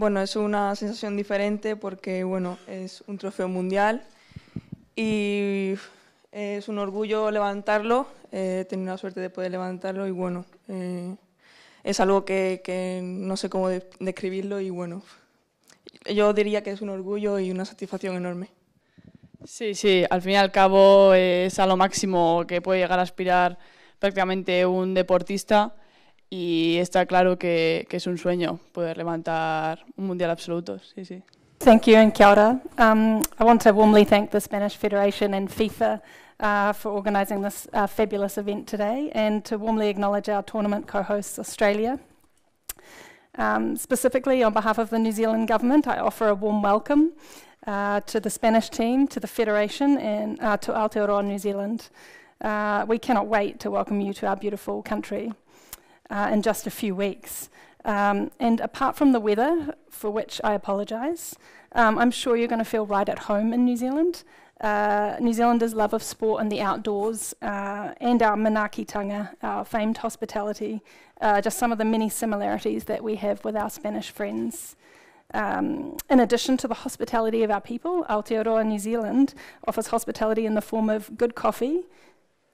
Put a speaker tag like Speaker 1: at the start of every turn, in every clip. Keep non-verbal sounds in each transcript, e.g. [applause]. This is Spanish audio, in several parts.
Speaker 1: Bueno, es una sensación diferente porque, bueno, es un trofeo mundial y es un orgullo levantarlo, eh, tener la suerte de poder levantarlo y, bueno, eh, es algo que, que, no sé cómo describirlo y, bueno, yo diría que es un orgullo y una satisfacción enorme.
Speaker 2: Sí, sí, al fin y al cabo es a lo máximo que puede llegar a aspirar prácticamente un deportista y está claro que, que es un sueño poder levantar un mundial absoluto. Sí, sí.
Speaker 3: Thank you and kia ora. Um, I want to warmly thank the Spanish Federation and FIFA uh, for organising this uh, fabulous event today and to warmly acknowledge our tournament co-hosts Australia. Um, specifically on behalf of the New Zealand Government, I offer a warm welcome uh, to the Spanish team, to the Federation and uh, to Aotearoa New Zealand. Uh, we cannot wait to welcome you to our beautiful country uh, in just a few weeks. Um, and apart from the weather, for which I apologise, um, I'm sure you're going to feel right at home in New Zealand. Uh, New Zealanders' love of sport and the outdoors, uh, and our manakitanga, our famed hospitality, uh, just some of the many similarities that we have with our Spanish friends. Um, in addition to the hospitality of our people, Aotearoa New Zealand offers hospitality in the form of good coffee,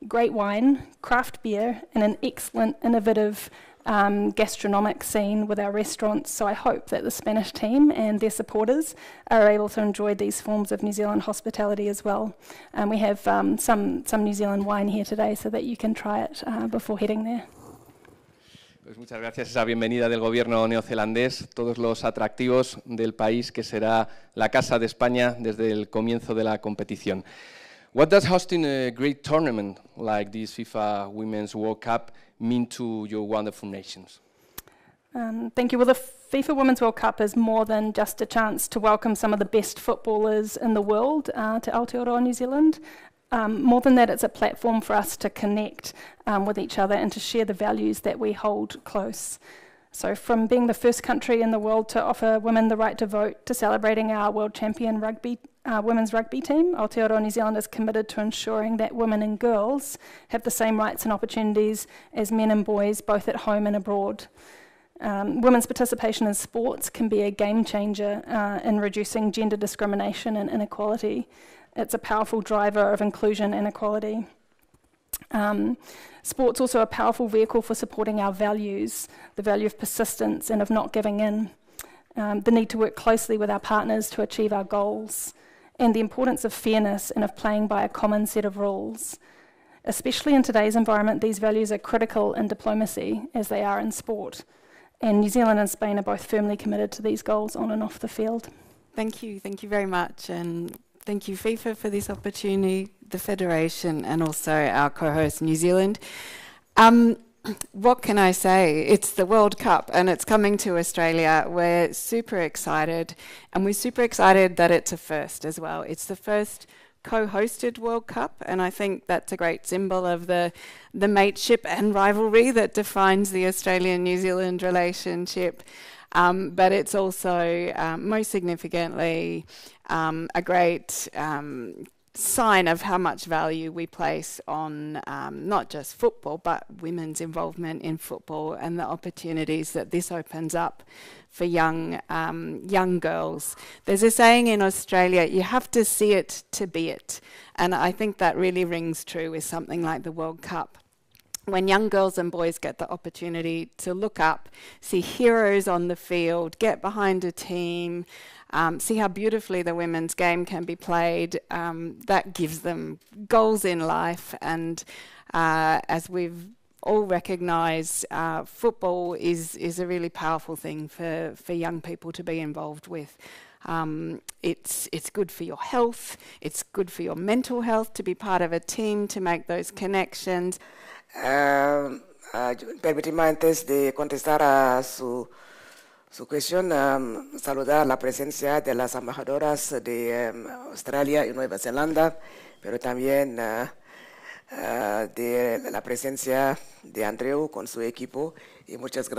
Speaker 3: great wine, craft beer, and an excellent, innovative um, gastronomic scene with our restaurants. So I hope that the Spanish team and their supporters are able to enjoy these forms of New Zealand hospitality as well. And we have um, some, some New Zealand wine here today so that you can try it uh, before heading there.
Speaker 4: Pues muchas gracias esa bienvenida del gobierno neozelandés, todos los atractivos del país que será la casa de España desde el comienzo de la competición. What does hosting a great tournament like this FIFA Women's World Cup mean to your wonderful nations?
Speaker 3: Um, thank you. Well, the FIFA Women's World Cup is more than just a chance to welcome some of the best footballers in the world uh, to Aotearoa, New Zealand. Um, more than that, it's a platform for us to connect um, with each other and to share the values that we hold close. So, from being the first country in the world to offer women the right to vote, to celebrating our world champion rugby uh, women's rugby team, Aotearoa New Zealand is committed to ensuring that women and girls have the same rights and opportunities as men and boys, both at home and abroad. Um, women's participation in sports can be a game changer uh, in reducing gender discrimination and inequality. It's a powerful driver of inclusion and equality. Um, sport's also a powerful vehicle for supporting our values, the value of persistence and of not giving in, um, the need to work closely with our partners to achieve our goals, and the importance of fairness and of playing by a common set of rules. Especially in today's environment, these values are critical in diplomacy as they are in sport. And New Zealand and Spain are both firmly committed to these goals on and off the field.
Speaker 5: Thank you, thank you very much. And thank you, FIFA, for this opportunity, the Federation, and also our co host, New Zealand. Um, what can I say? It's the World Cup and it's coming to Australia. We're super excited, and we're super excited that it's a first as well. It's the first co-hosted World Cup, and I think that's a great symbol of the the mateship and rivalry that defines the Australian-New Zealand relationship. Um, but it's also, um, most significantly, um, a great um, sign of how much value we place on um, not just football, but women's involvement in football and the opportunities that this opens up for young um, young girls. There's a saying in Australia: you have to see it to be it, and I think that really rings true with something like the World Cup when young girls and boys get the opportunity to look up, see heroes on the field, get behind a team, um, see how beautifully the women's game can be played. Um, that gives them goals in life, and uh, as we've all recognise, uh, football is is a really powerful thing for for young people to be involved with. Um, it's it's good for your health. It's good for your mental health to be part of a team to make those connections.
Speaker 6: Uh, uh, antes de contestar a su su cuestión, saludar la presencia de las embajadoras de um, Australia y Nueva Zelanda, pero también uh, de la presencia de Andreu con su equipo. Y muchas,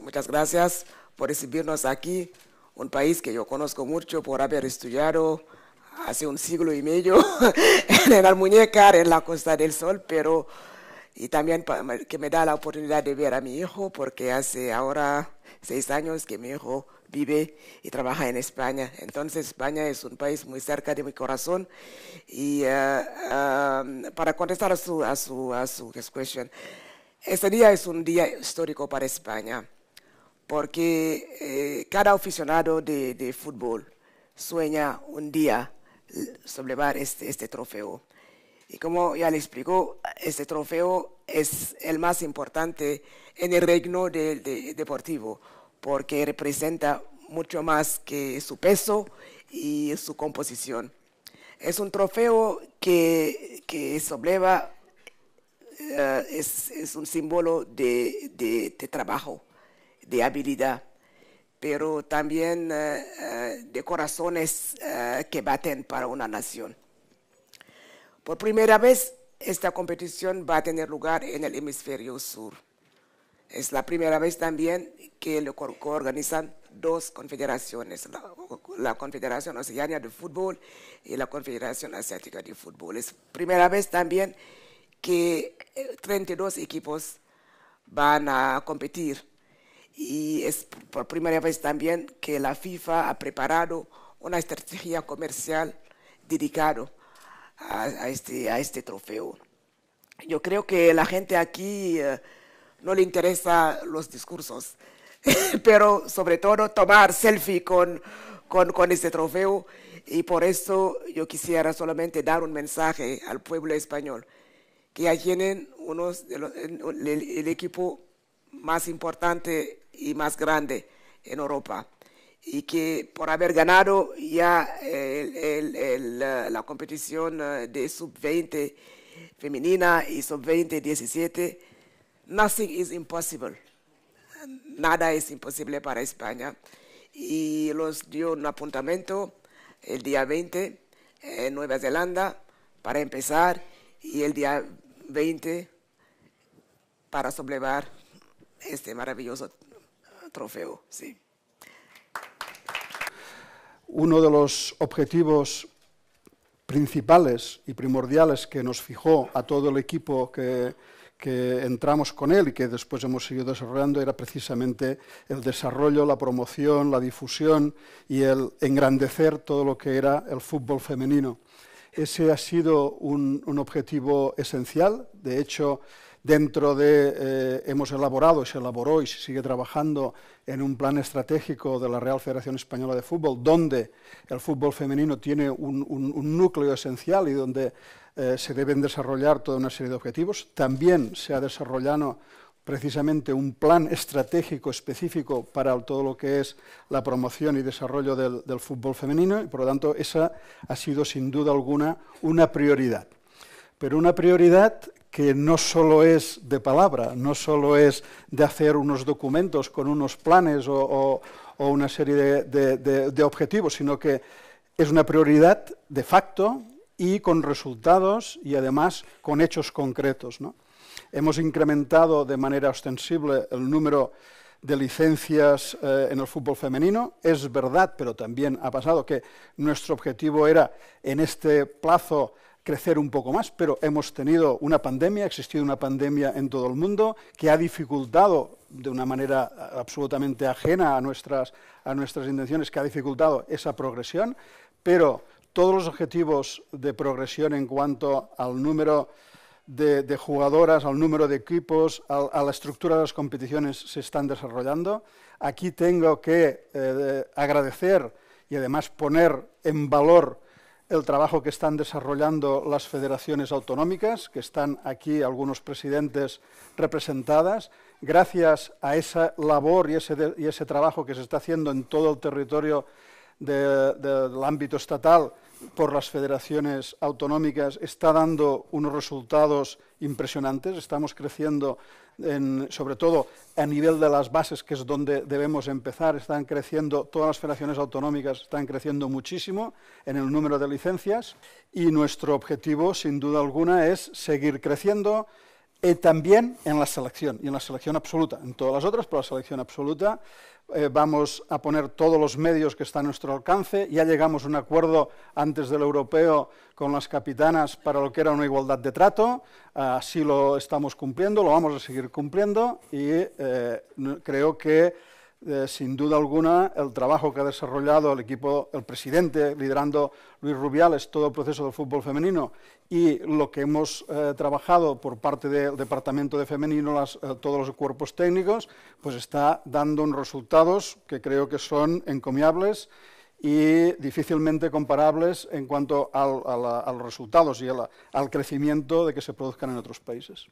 Speaker 6: muchas gracias por recibirnos aquí, un país que yo conozco mucho por haber estudiado hace un siglo y medio [laughs] en Almuñécar, en la Costa del Sol, pero y también que me da la oportunidad de ver a mi hijo porque hace ahora seis años que mi hijo vive y trabaja en España. Entonces España es un país muy cerca de mi corazón y uh, um, para contestar a su, a su, a su question, este día es un día histórico para España porque eh, cada aficionado de, de, fútbol sueña un día sobrevar este, este trofeo. Y como ya le explicó, este trofeo es el más importante en el reino de, deportivo porque representa mucho más que su peso y su composición. Es un trofeo que, que sobreva, eh, es, es, un símbolo de, de, trabajo, de habilidad, pero también eh, eh, de corazones que baten para una nación. Por primera vez, esta competición va a tener lugar en el hemisferio sur. Es la primera vez también que lo organizan dos confederaciones, la, Confederación Oceánica de Fútbol y la Confederación Asiática de Fútbol. Es primera vez también que 32 eh, equipos van a competir y es por primera vez también que la FIFA ha preparado una estrategia comercial dedicada a, este, a este trofeo. Yo creo que la gente aquí... Eh, no le interesan los discursos, [laughs] pero sobre todo tomar selfie con, con, con, este trofeo y por eso yo quisiera solamente dar un mensaje al pueblo español, que ya tienen unos el, equipo más importante y más grande en Europa y que por haber ganado ya la competición eh, de sub-20 femenina y sub-20 17 nothing is impossible. Nada es imposible para España. Y los dio un apuntamiento el día 20 en Nueva Zelanda para empezar y el día 20 para sublevar este maravilloso trofeo. Sí.
Speaker 7: Uno de los objetivos principales y primordiales que nos fijó a todo el equipo que entramos con él y que después hemos seguido desarrollando era precisamente el desarrollo, la promoción, la difusión y el engrandecer todo lo que era el fútbol femenino. Ese ha sido un, objetivo esencial. De hecho, dentro de, eh, hemos elaborado, se elaboró y se sigue trabajando en un plan estratégico de la Real Federación Española de Fútbol, donde el fútbol femenino tiene un, núcleo esencial y donde eh, se deben desarrollar toda una serie de objetivos. También se ha desarrollado precisamente un plan estratégico específico para todo lo que es la promoción y desarrollo del, fútbol femenino y por lo tanto esa ha sido sin duda alguna una prioridad. Pero una prioridad que no solo es de palabra, no solo es de hacer unos documentos con unos planes o, una serie de objetivos, sino que es una prioridad de facto y con resultados y además con hechos concretos. Hemos incrementado de manera ostensible el número de licencias eh, en el fútbol femenino. Es verdad, pero también ha pasado que nuestro objetivo era en este plazo crecer un poco más, pero hemos tenido una pandemia, ha una pandemia en todo el mundo que ha dificultado de una manera absolutamente ajena a nuestras, a nuestras intenciones, que ha dificultado esa progresión, pero todos los objetivos de progresión en cuanto al número de, jugadoras, al número de equipos, a, la estructura de las competiciones se están desarrollando. Aquí tengo que eh, agradecer y además poner en valor el trabajo que están desarrollando las federaciones autonómicas, que están aquí algunos presidentes representadas. Gracias a esa labor y ese, trabajo que se está haciendo en todo el territorio del ámbito estatal por las federaciones autonómicas está dando unos resultados impresionantes. Estamos creciendo, sobre todo a nivel de las bases, que es donde debemos empezar. Están creciendo, todas las federaciones autonómicas están creciendo muchísimo en el número de licencias y nuestro objetivo, sin duda alguna, es seguir creciendo. Y también en la selección, y en la selección absoluta, en todas las otras, pero la selección absoluta, eh, vamos a poner todos los medios que están a nuestro alcance. Ya llegamos a un acuerdo antes del europeo con las capitanas para lo que era una igualdad de trato. Así lo estamos cumpliendo, lo vamos a seguir cumpliendo y eh, creo que eh, sin duda alguna, el trabajo que ha desarrollado el equipo, el presidente, liderando Luis Rubiales, todo el proceso del fútbol femenino y lo que hemos eh, trabajado por parte del Departamento de Femenino, eh, todos los cuerpos técnicos, pues está dando resultados que creo que son encomiables y difícilmente comparables en cuanto a, los resultados y al crecimiento de que se produzcan en otros países.